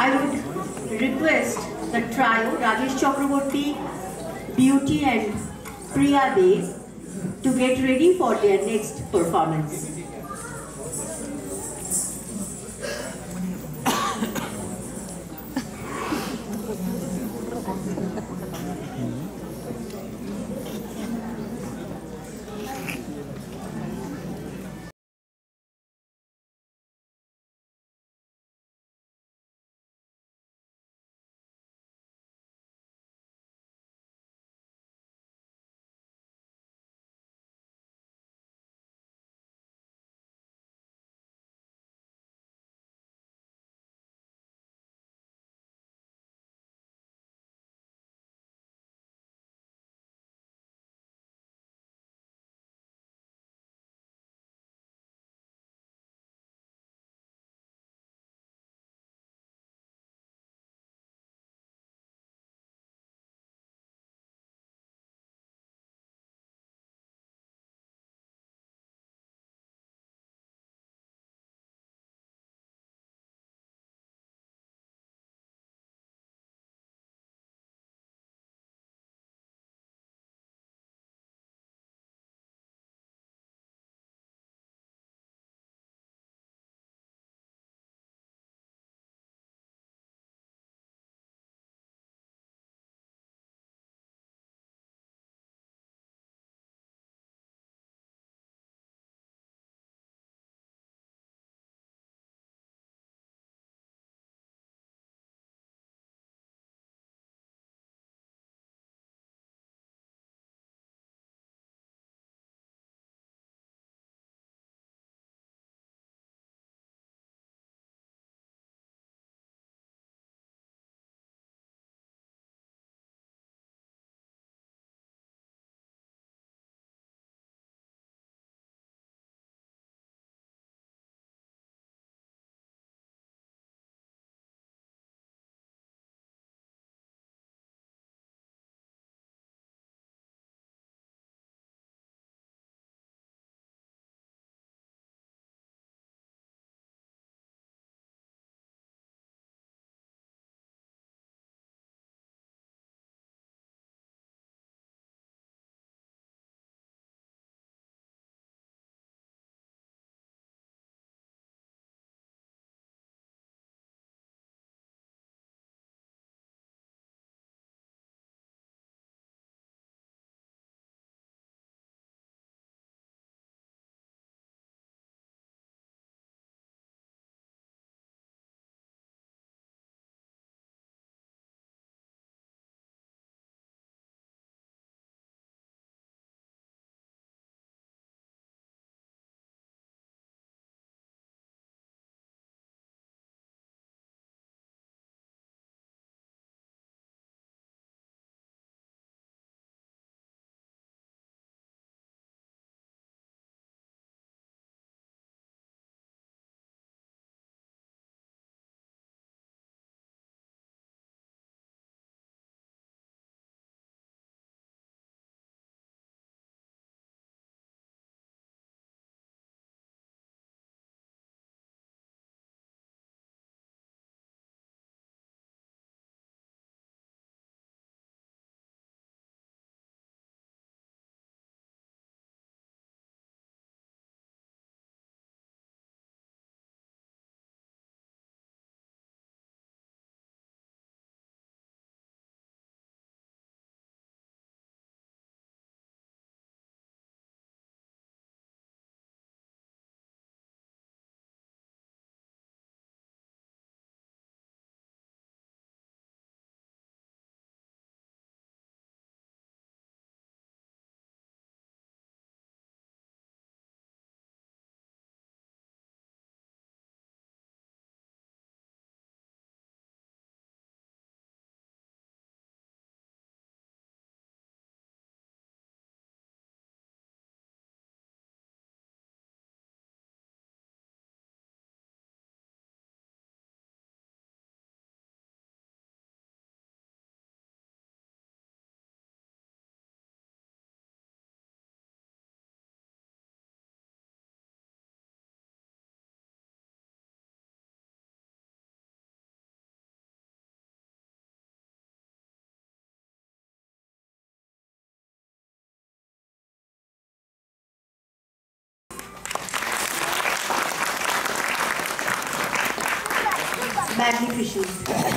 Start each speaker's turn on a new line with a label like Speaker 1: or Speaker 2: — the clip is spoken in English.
Speaker 1: I would request the trio, Rajesh Chakraborty, Beauty and Priya Dev, to get ready for their next performance. बैगनी fishes